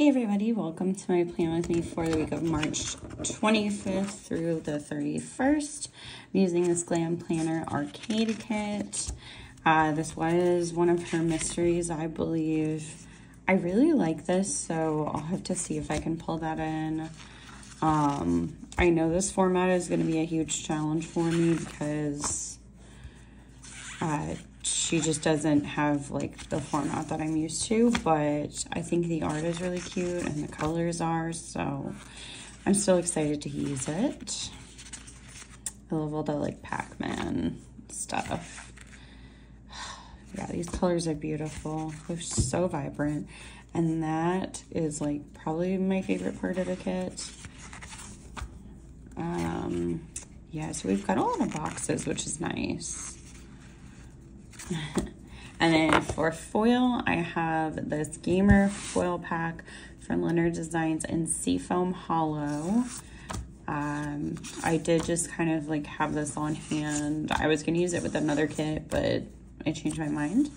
Hey everybody, welcome to my plan with me for the week of March 25th through the 31st. I'm using this Glam Planner Arcade Kit. Uh, this was one of her mysteries, I believe. I really like this, so I'll have to see if I can pull that in. Um, I know this format is going to be a huge challenge for me because uh, she just doesn't have like the format that I'm used to, but I think the art is really cute and the colors are, so I'm still excited to use it. I love all the like Pac-Man stuff. Yeah, these colors are beautiful. They're so vibrant. And that is like probably my favorite part of the kit. Um, yeah, so we've got all the boxes, which is nice. and then for foil, I have this Gamer foil pack from Lynner Designs in Seafoam Hollow. Um, I did just kind of like have this on hand. I was going to use it with another kit, but I changed my mind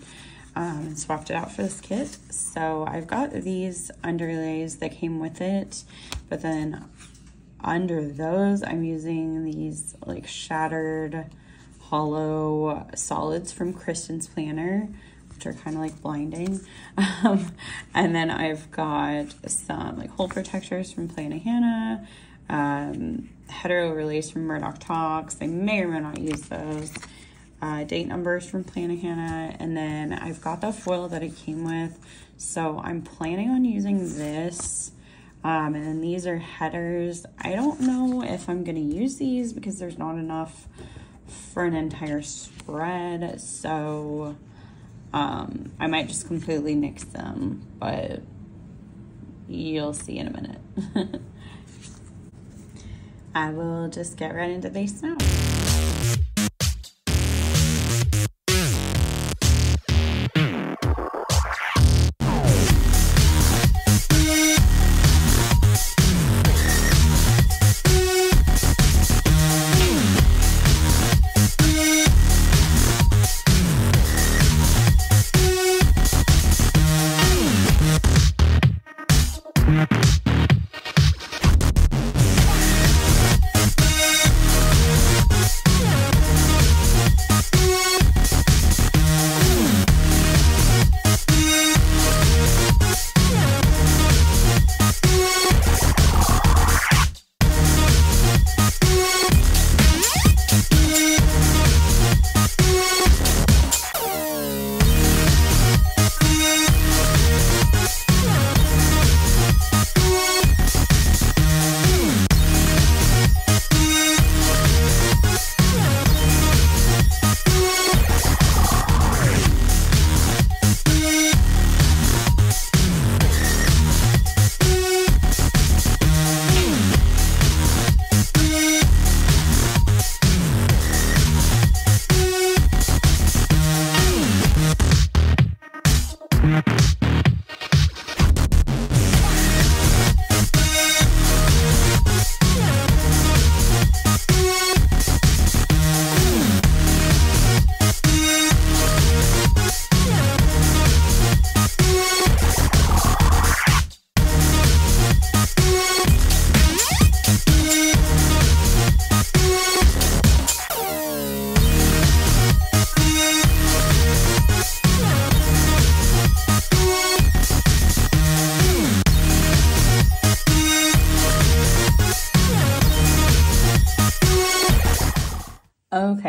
um, and swapped it out for this kit. So I've got these underlays that came with it, but then under those, I'm using these like shattered hollow solids from Kristanne's Planner, which are kind of like blinding. Um, and then I've got some like hole protectors from Plannahannah, um, header overlays from Murdoch Talks. I may or may not use those. Uh, date numbers from Plannahannah, and then I've got the foil that it came with. So I'm planning on using this. Um, and then these are headers. I don't know if I'm going to use these because there's not enough for an entire spread. So um, I might just completely nix them, but you'll see in a minute. I will just get right into base now.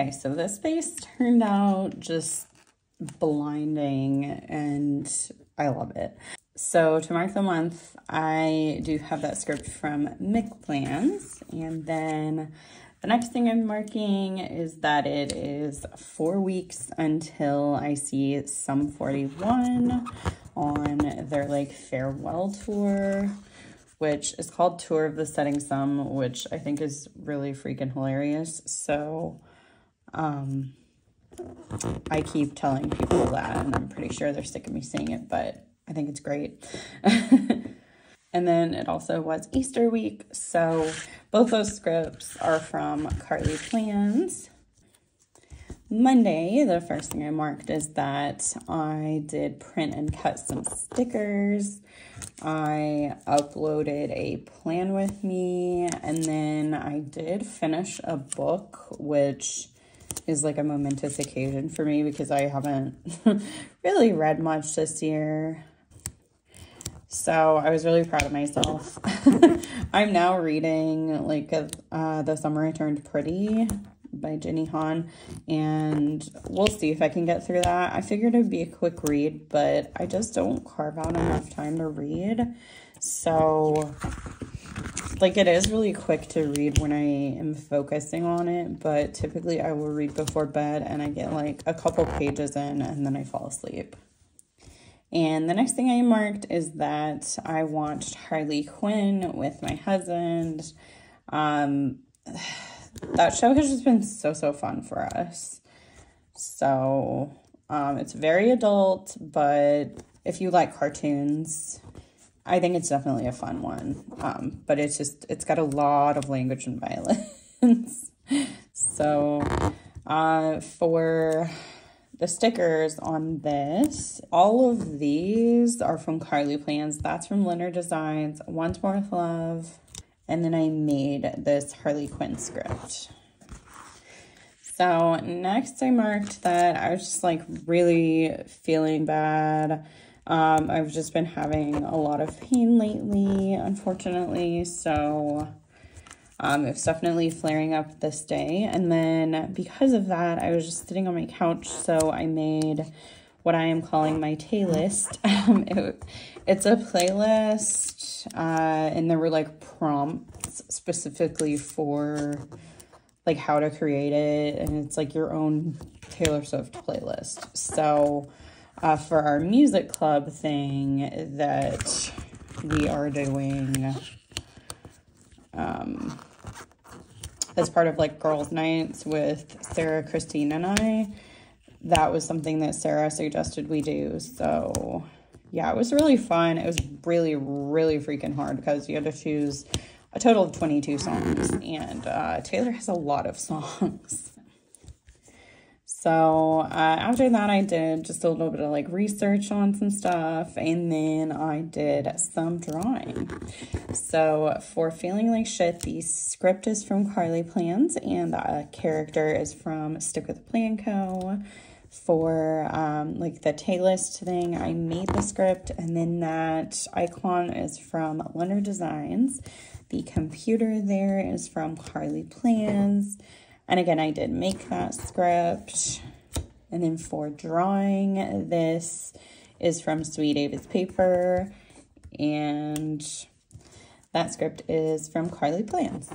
Okay, so this base turned out just blinding and I love it. So to mark the month, I do have that script from Mic Plans. And then the next thing I'm marking is that it is four weeks until I see Sum 41 on their like farewell tour, which is called Tour of the Setting Sun, which I think is really freaking hilarious. So um, I keep telling people that, and I'm pretty sure they're sick of me saying it, but I think it's great. and then it also was Easter week, so both those scripts are from Carlea Plans. Monday, the first thing I marked is that I did print and cut some stickers. I uploaded a plan with me, and then I did finish a book, which is like a momentous occasion for me because I haven't really read much this year. So I was really proud of myself. I'm now reading like uh, The Summer I Turned Pretty by Jenny Han, and we'll see if I can get through that. I figured it'd be a quick read, but I just don't carve out enough time to read. So, like, it is really quick to read when I am focusing on it, but typically I will read before bed and I get like a couple pages in and then I fall asleep. And the next thing I marked is that I watched Harley Quinn with my husband. Um, that show has just been so, so fun for us. So, um, it's very adult, but if you like cartoons, I think it's definitely a fun one. Um, but it's just, it's got a lot of language and violence. so, uh, for the stickers on this, all of these are from Carlea Plans. That's from Lynner Designs. Once More with Love. And then I made this Harley Quinn script. So next I marked that I was just like really feeling bad. Um, I've just been having a lot of pain lately, unfortunately. So um, it's definitely flaring up this day. And then because of that, I was just sitting on my couch. So I made what I am calling my Tay list. Um, it, it's a playlist, uh, and there were like prompts specifically for like how to create it, and it's like your own Taylor Swift playlist. So, uh, for our music club thing that we are doing, um, as part of like girls' nights with Sarah, Christine, and I that was something that Sarah suggested we do. So yeah, it was really fun. It was really, really freaking hard because you had to choose a total of 22 songs, and uh, Taylor has a lot of songs. So uh, after that, I did just a little bit of like research on some stuff, and then I did some drawing. So for Feeling Like Shit, the script is from Carlea Plans, and the character is from Stick with the Plan Co for um, like the Tay list thing. I made the script and then that icon is from Lynner Designs. The computer there is from Carlea Plans. And again, I did make that script. And then for drawing, this is from Sweet Davis Paper. And that script is from Carlea Plans.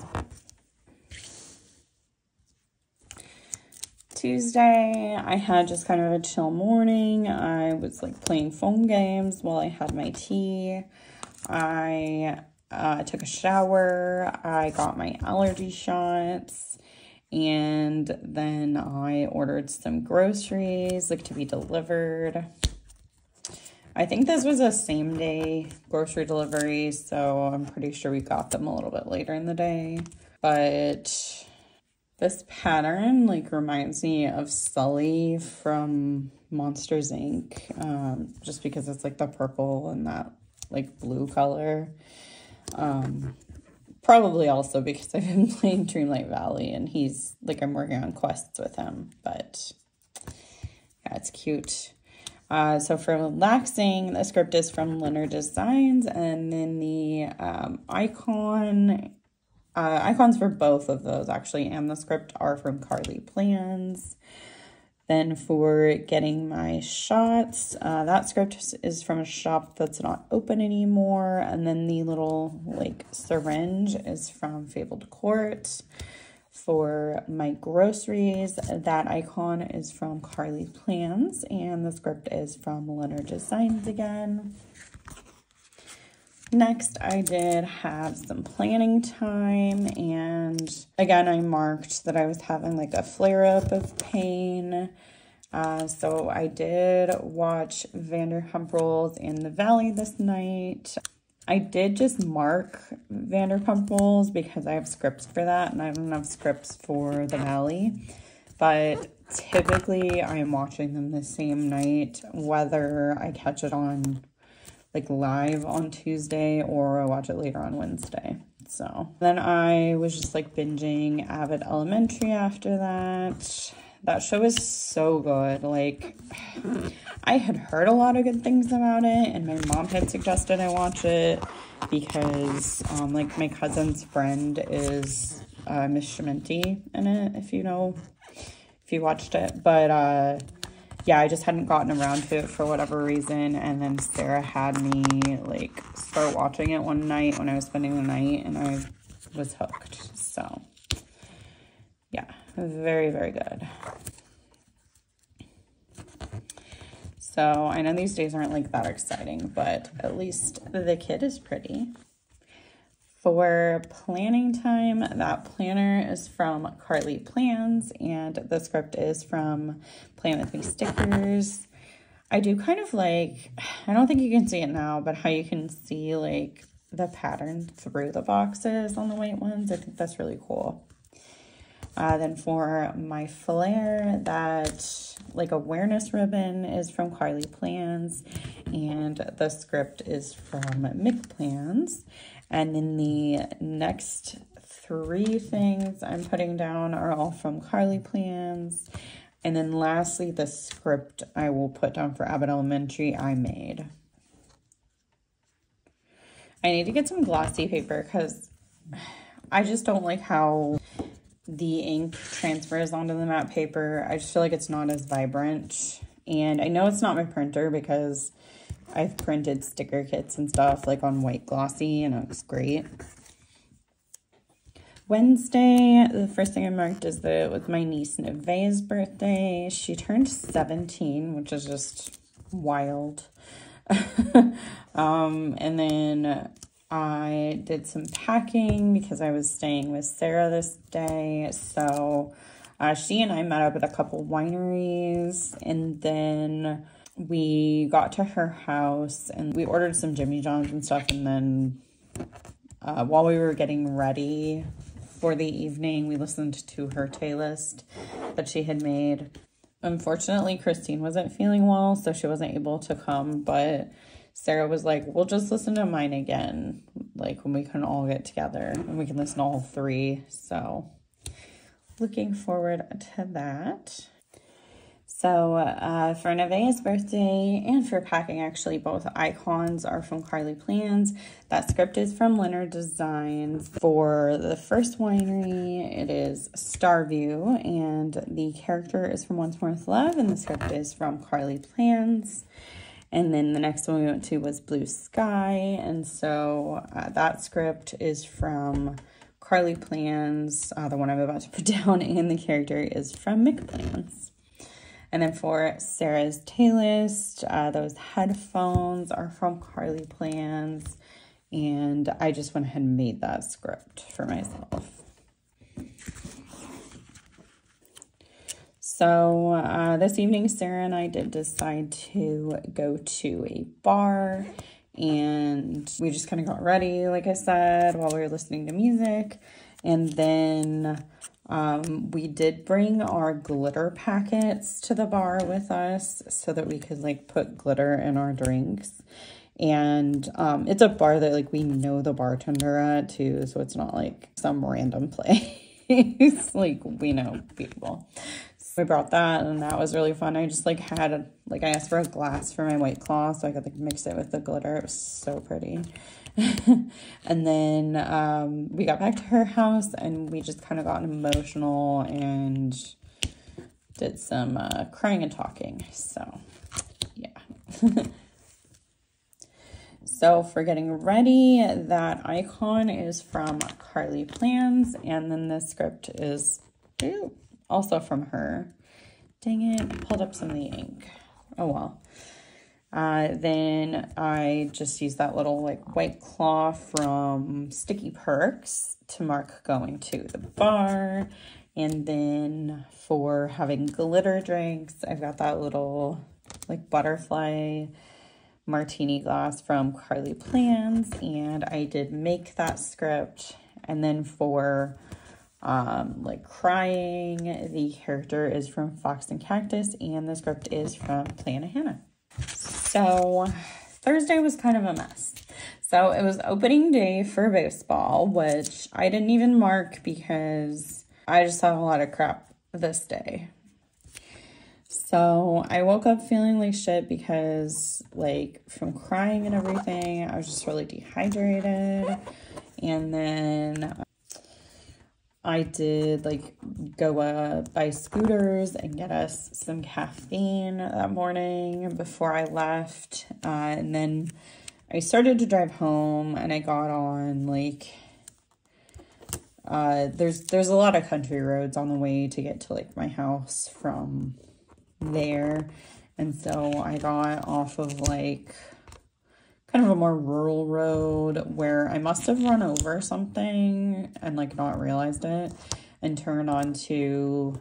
Tuesday, I had just kind of a chill morning. I was like playing phone games while I had my tea. I uh, took a shower. I got my allergy shots. And then I ordered some groceries like to be delivered. I think this was a same day grocery delivery, so I'm pretty sure we got them a little bit later in the day. But this pattern like reminds me of Sully from Monsters Inc. Um, just because it's like the purple and that like blue color. Um, probably also because I've been playing Dreamlight Valley and he's like I'm working on quests with him, but yeah, it's cute. Uh, so for relaxing, the script is from Lynner Designs, and then the um, icon uh, icons for both of those actually and the script are from Carlea Plans. Then for getting my shots, uh, that script is from a shop that's not open anymore. And then the little like syringe is from Fabled Court. For my groceries, that icon is from Carlea Plans and the script is from Lynner Designs again. Next, I did have some planning time, and again, I marked that I was having like a flare up of pain. Uh, so I did watch Vanderpump Rules in the Valley this night. I did just mark Vanderpump Rules because I have scripts for that, and I don't have scripts for the Valley. But typically I am watching them the same night, whether I catch it on like live on Tuesday or I watch it later on Wednesday. So then I was just like binging Abbott Elementary after that. That show is so good. Like, I had heard a lot of good things about it, and my mom had suggested I watch it because, um, like, my cousin's friend is uh, Miss Schemmenti in it, if you know, if you watched it. But, uh, yeah, I just hadn't gotten around to it for whatever reason. And then Sarah had me, like, start watching it one night when I was spending the night, and I was hooked. So, yeah, very, very good. So I know these days aren't like that exciting, but at least the kid is pretty. For planning time, that planner is from Carlea Plans and the script is from Plan With Me Stickers. I do kind of like, I don't think you can see it now, but how you can see like the pattern through the boxes on the white ones. I think that's really cool. Uh, then for my flare, that like awareness ribbon is from Carlea Plans and the script is from Mic Plans. And then the next three things I'm putting down are all from Carlea Plans. And then lastly, the script I will put down for Abbott Elementary I made. I need to get some glossy paper because I just don't like how the ink transfers onto the matte paper. I just feel like it's not as vibrant. And I know it's not my printer because I've printed sticker kits and stuff like on white glossy and it looks great. Wednesday, the first thing I marked is that it was my niece Nevaeh's birthday. She turned 17, which is just wild. um, and then I did some packing because I was staying with Sarah this day. So uh, she and I met up at a couple wineries and then we got to her house and we ordered some Jimmy John's and stuff. And then uh, while we were getting ready for the evening, we listened to her playlist that she had made. Unfortunately, Christine wasn't feeling well, so she wasn't able to come, but Sarah was like, we'll just listen to mine again, like when we can all get together and we can listen to all three. So looking forward to that. So uh, for Nevaeh's birthday and for packing, actually, both icons are from Carlea Plans. That script is from Lynner Designs. For the first winery, it is Starview, and the character is from Once More with Love, and the script is from Carlea Plans. And then the next one we went to was Blue Sky. And so uh, that script is from Carlea Plans, uh, the one I'm about to put down, and the character is from Mic Plans. And then for Sarah's Taylist, uh, those headphones are from Carlea Plans. And I just went ahead and made that script for myself. So uh, this evening, Sarah and I did decide to go to a bar and we just kind of got ready, like I said, while we were listening to music. And then um, we did bring our glitter packets to the bar with us so that we could like put glitter in our drinks. And um, it's a bar that like we know the bartender at too, so it's not like some random place. like we know people we brought that and that was really fun. I just like had a, like I asked for a glass for my white claw so I could like mix it with the glitter. It was so pretty. and then um, we got back to her house and we just kind of got emotional and did some uh, crying and talking. So yeah. so for getting ready, that icon is from Carlea Plans and then the script is also from her. Dang it, I pulled up some of the ink. Oh well. Uh, then I just used that little like white claw from Sticky Perks to mark going to the bar. And then for having glitter drinks, I've got that little like butterfly martini glass from Carlea Plans. And I did make that script. And then for um, like crying. The character is from Fox and Cactus, and the script is from Planet Hannah. So Thursday was kind of a mess. So it was opening day for baseball, which I didn't even mark because I just had a lot of crap this day. So I woke up feeling like shit because, like, from crying and everything, I was just really dehydrated. And then I did like go uh, buy Scooter's and get us some caffeine that morning before I left. Uh, and then I started to drive home and I got on like uh, there's there's a lot of country roads on the way to get to like my house from there. And so I got off of like kind of a more rural road where I must have run over something and like not realized it and turned onto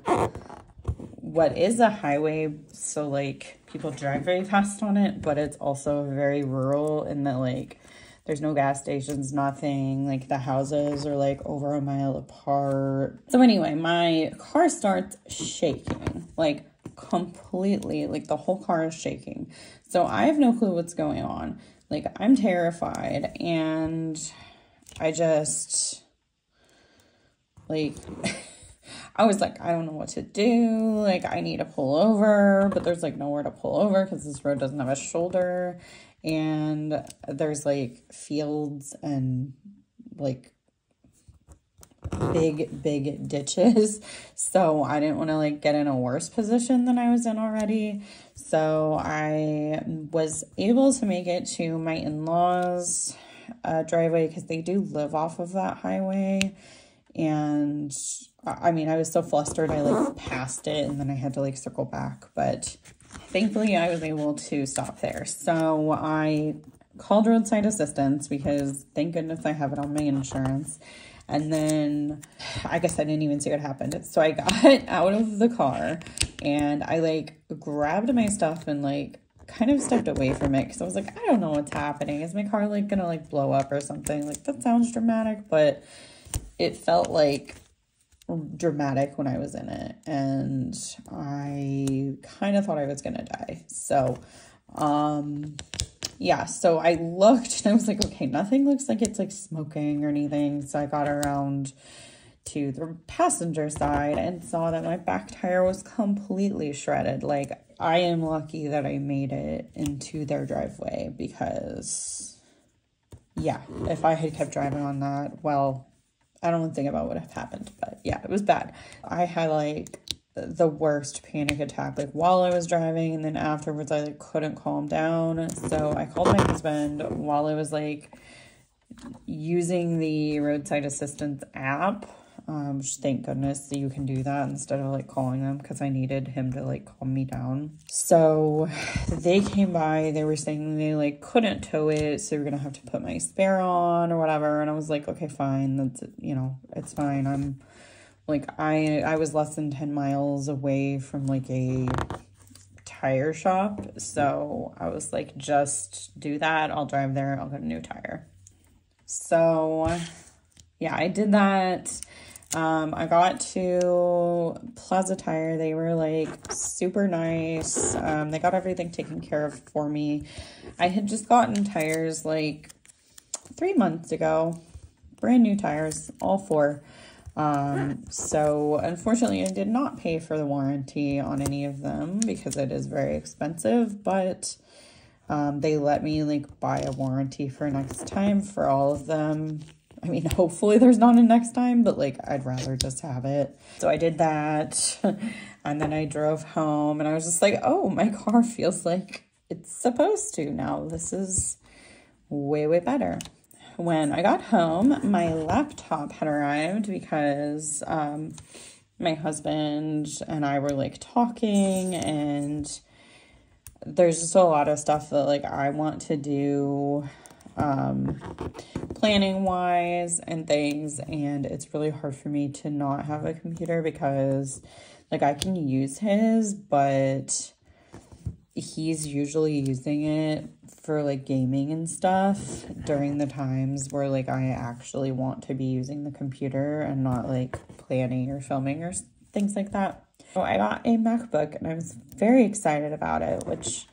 what is a highway. So like people drive very fast on it, but it's also very rural in that like there's no gas stations, nothing. Like the houses are like over a mile apart. So anyway, my car starts shaking, like completely, like the whole car is shaking. So I have no clue what's going on. Like, I'm terrified, and I just, like, I was like, I don't know what to do. Like, I need to pull over, but there's like nowhere to pull over because this road doesn't have a shoulder. And there's like fields and like big, big ditches. So I didn't want to like get in a worse position than I was in already. So I was able to make it to my in-laws uh, driveway because they do live off of that highway. And I mean, I was so flustered, I like passed it and then I had to like circle back. But thankfully, I was able to stop there. So I called roadside assistance because thank goodness I have it on my insurance. And then I guess I didn't even see what happened. So I got out of the car and I like grabbed my stuff and like kind of stepped away from it because I was like, I don't know what's happening. Is my car like gonna like blow up or something? Like that sounds dramatic, but it felt like dramatic when I was in it and I kind of thought I was gonna die. So um yeah, so I looked and I was like, okay, nothing looks like it's like smoking or anything. So I got around to the passenger side and saw that my back tire was completely shredded. Like, I am lucky that I made it into their driveway because, yeah, if I had kept driving on that, well, I don't think about what would have happened, but yeah, it was bad. I had like the worst panic attack like while I was driving and then afterwards I like couldn't calm down. So I called my husband while I was like using the roadside assistance app. Um, thank goodness that you can do that instead of like calling them because I needed him to like calm me down. So they came by, they were saying they like couldn't tow it, so we're gonna have to put my spare on or whatever. And I was like, okay, fine, that's you know, it's fine. I'm like I I was less than 10 miles away from like a tire shop. So I was like, just do that. I'll drive there. I'll get a new tire. So yeah, I did that. Um, I got to Plaza Tire. They were like super nice. Um, they got everything taken care of for me. I had just gotten tires like three months ago. Brand new tires, all four. Um, so unfortunately, I did not pay for the warranty on any of them because it is very expensive, but um, they let me like buy a warranty for next time for all of them. I mean, hopefully there's not a next time, but like I'd rather just have it. So I did that and then I drove home and I was just like, oh, my car feels like it's supposed to now. This is way, way better when I got home, my laptop had arrived because um, my husband and I were like talking, and there's just a lot of stuff that like I want to do um, planning wise and things, and it's really hard for me to not have a computer because like I can use his, but he's usually using it for like gaming and stuff during the times where like I actually want to be using the computer and not like planning or filming or things like that. So I got a MacBook and I was very excited about it, which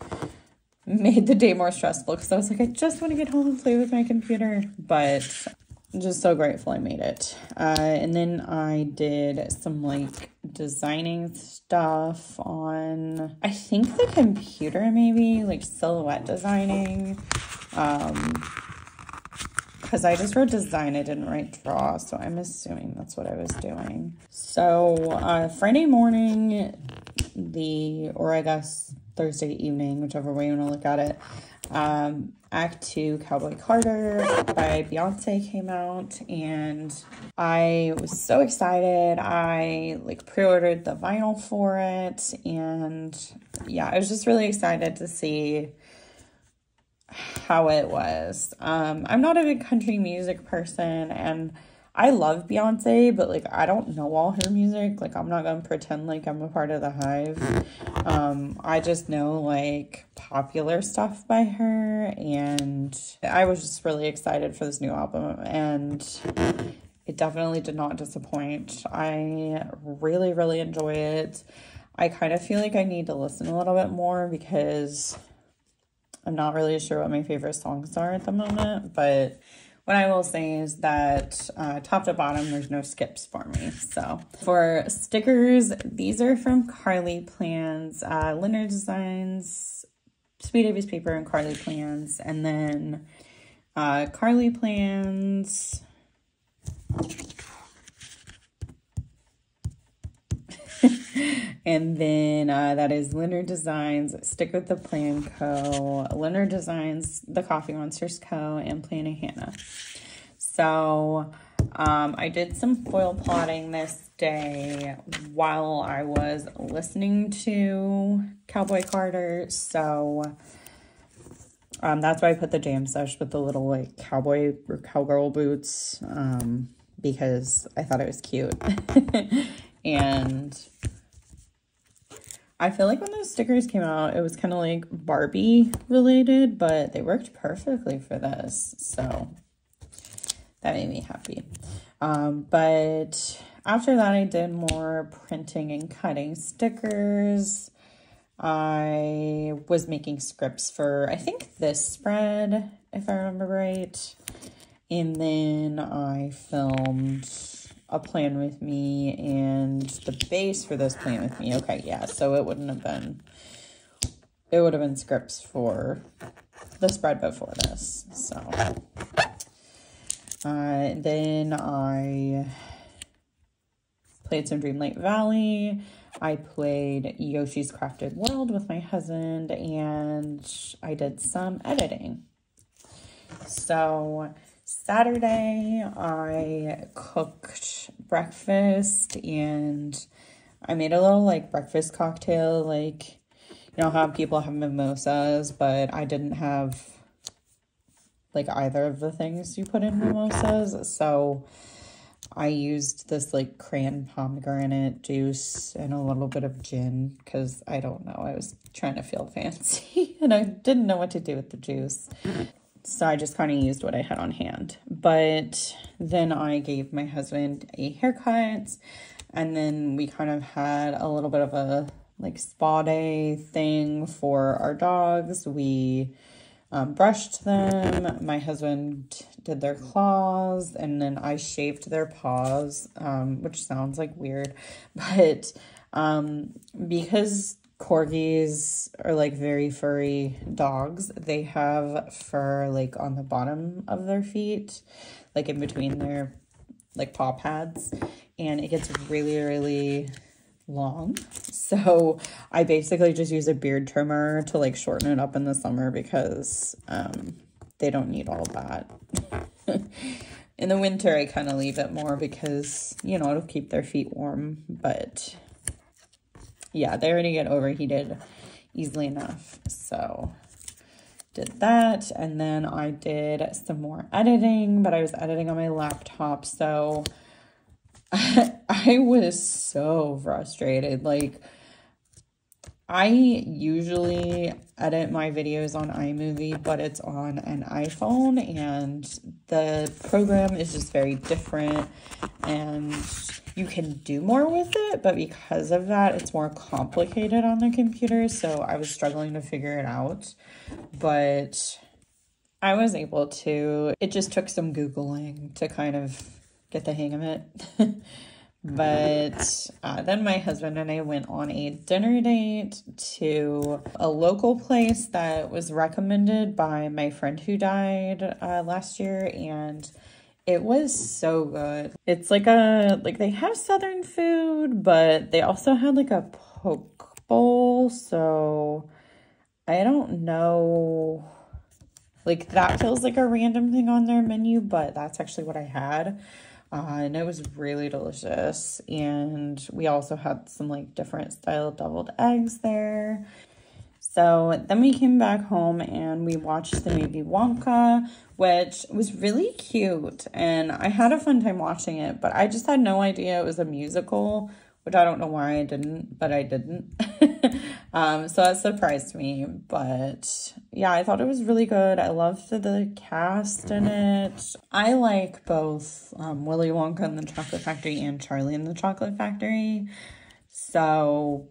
made the day more stressful because I was like, I just want to get home and play with my computer. But I'm just so grateful I made it. Uh, and then I did some like designing stuff on, I think the computer maybe, like silhouette designing. Um, because I just wrote design, I didn't write draw, so I'm assuming that's what I was doing. So uh, Friday morning, the, or I guess Thursday evening, whichever way you want to look at it, um, Act 2 Cowboy Carter by Beyonce came out and I was so excited. I like pre-ordered the vinyl for it and yeah, I was just really excited to see how it was. Um, I'm not a big country music person and I love Beyonce, but like I don't know all her music. Like I'm not gonna pretend like I'm a part of the hive. Um, I just know like popular stuff by her, and I was just really excited for this new album, and it definitely did not disappoint. I really, really enjoy it. I kind of feel like I need to listen a little bit more because I'm not really sure what my favorite songs are at the moment, but what I will say is that uh, top to bottom, there's no skips for me. So for stickers, these are from Carlea Plans, uh, Lynner Designs, Sweet Davis Paper, and Carlea Plans. And then uh, Carlea Plans. and then uh, that is Lynner Designs, Stick with the Plan Co., Lynner Designs, The Coffee Monsterz Co., and Planning Hannah. So um, I did some foil plotting this day while I was listening to Cowboy Carter. So um, that's why I put the jam sesh with the little like cowboy or cowgirl boots um, because I thought it was cute. and I feel like when those stickers came out, it was kind of like Barbie related, but they worked perfectly for this. So that made me happy. Um, but after that, I did more printing and cutting stickers. I was making scripts for, I think, this spread, if I remember right. And then I filmed a plan with me and the base for this plan with me. Okay, yeah, so it wouldn't have been, it would have been scripts for the spread before this. So, uh, then I played some Dreamlight Valley. I played Yoshi's Crafted World with my husband and I did some editing. So Saturday, I cooked breakfast and I made a little like breakfast cocktail. Like, you know how people have mimosas, but I didn't have like either of the things you put in mimosas. So I used this like cran pomegranate juice and a little bit of gin because I don't know. I was trying to feel fancy and I didn't know what to do with the juice. So I just kind of used what I had on hand. But then I gave my husband a haircut and then we kind of had a little bit of a like spa day thing for our dogs. We um, brushed them. My husband did their claws and then I shaved their paws, um, which sounds like weird, but um, because corgis are like very furry dogs. They have fur like on the bottom of their feet, like in between their like paw pads, and it gets really, really long. So I basically just use a beard trimmer to like shorten it up in the summer because um, they don't need all that. in the winter, I kind of leave it more because, you know, it'll keep their feet warm, but yeah, they already get overheated easily enough. So did that. And then I did some more editing, but I was editing on my laptop. So I was so frustrated. Like, I usually edit my videos on iMovie, but it's on an iPhone and the program is just very different and you can do more with it, but because of that, it's more complicated on the computer. So I was struggling to figure it out, but I was able to. It just took some Googling to kind of get the hang of it. But uh, then my husband and I went on a dinner date to a local place that was recommended by my friend who died uh, last year, and it was so good. It's like a like they have southern food, but they also had like a poke bowl, so I don't know. Like that feels like a random thing on their menu, but that's actually what I had. Uh, and it was really delicious. And we also had some like different style deviled eggs there. So then we came back home and we watched the movie Wonka, which was really cute. And I had a fun time watching it, but I just had no idea it was a musical which I don't know why I didn't, but I didn't. um, so that surprised me. But yeah, I thought it was really good. I loved the, cast in it. I like both um, Willy Wonka and the Chocolate Factory and Charlie and the Chocolate Factory. So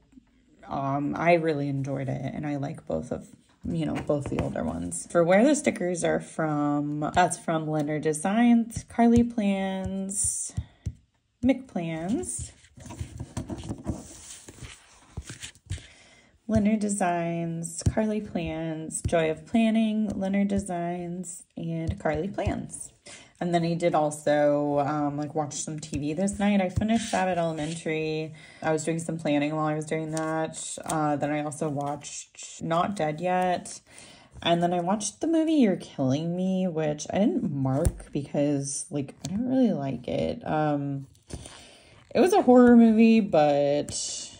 um, I really enjoyed it, and I like both of you know, both the older ones. For where the stickers are from, that's from Lynner Designs, Carlea Plans, Mic Plans, Lynner Designs, Carlea Plans, Joy of Planning, Lynner Designs, and Carlea Plans. And then I did also um, like watch some TV this night. I finished Abbott Elementary. I was doing some planning while I was doing that. Uh, then I also watched Not Dead Yet. And then I watched the movie You're Killing Me, which I didn't mark because like I didn't really like it. Um, it was a horror movie, but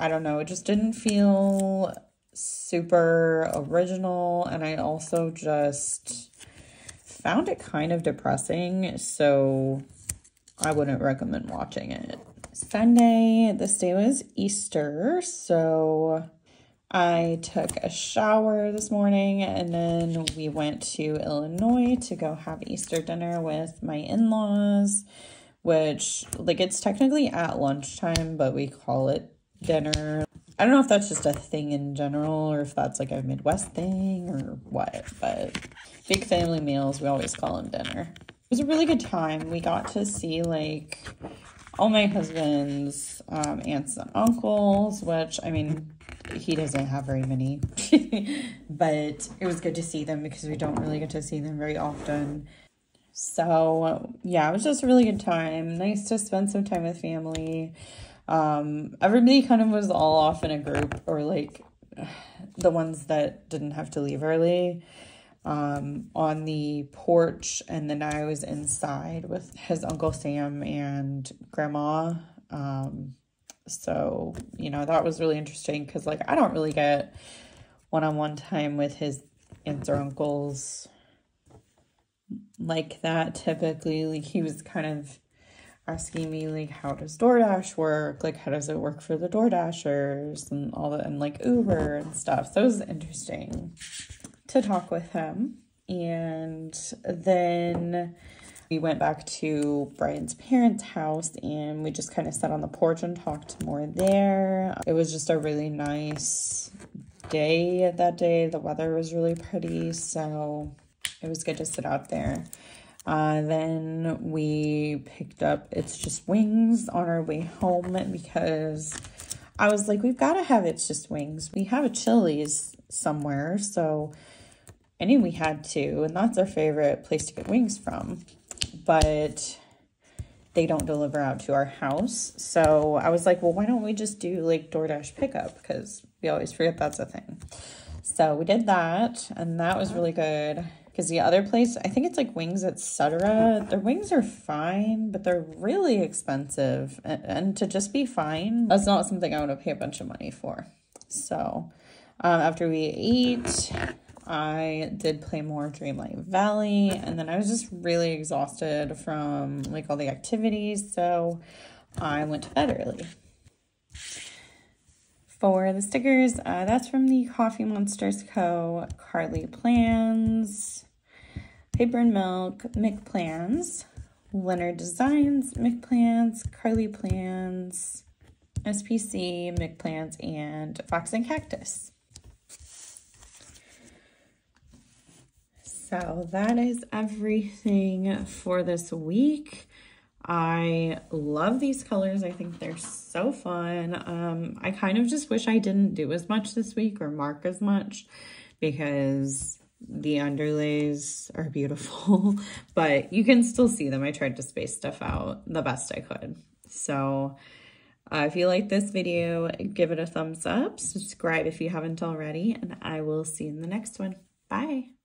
I don't know, it just didn't feel super original. And I also just found it kind of depressing. So I wouldn't recommend watching it. Sunday, this day was Easter. So I took a shower this morning and then we went to Illinois to go have Easter dinner with my in laws, which, like, it's technically at lunchtime, but we call it dinner. I don't know if that's just a thing in general or if that's like a Midwest thing or what, but big family meals, we always call them dinner. It was a really good time. We got to see like all my husband's um, aunts and uncles, which I mean, he doesn't have very many, but it was good to see them because we don't really get to see them very often. So, yeah, it was just a really good time. Nice to spend some time with family. Um, everybody kind of was all off in a group, or like the ones that didn't have to leave early um, on the porch, and then I was inside with his Uncle Sam and Grandma. Um, so, you know, that was really interesting because, like, I don't really get one on one time with his aunts or uncles like that typically. Like, he was kind of asking me like how does DoorDash work? Like how does it work for the DoorDashers and all that and like Uber and stuff. So it was interesting to talk with him. And then we went back to Brian's parents' house and we just kind of sat on the porch and talked more there. It was just a really nice day that day. The weather was really pretty, so it was good to sit out there. Uh, then we picked up It's Just Wings on our way home because I was like, we've got to have It's Just Wings. We have a Chili's somewhere, so I knew we had to, and that's our favorite place to get wings from. But they don't deliver out to our house. So I was like, well, why don't we just do like DoorDash pickup? Because we always forget that's a thing. So we did that, and that was really good. Because the other place, I think it's like Wings Etc. Their wings are fine, but they're really expensive. And, and to just be fine, that's not something I want to pay a bunch of money for. So um, after we ate, I did play more Dreamlight Valley. And then I was just really exhausted from like all the activities. So I went to bed early. For the stickers, uh, that's from the Coffee Monsterz Co. Carlea Plans, Paper and Milk, McPlans, Lynner Designs, McPlans, Carlea Plans, SPC, Mic Plans, and Fox and Cactus. So that is everything for this week. I love these colors. I think they're so fun. Um, I kind of just wish I didn't do as much this week or mark as much because the underlays are beautiful, but you can still see them. I tried to space stuff out the best I could. So uh, if you like this video, give it a thumbs up, subscribe if you haven't already, and I will see you in the next one. Bye.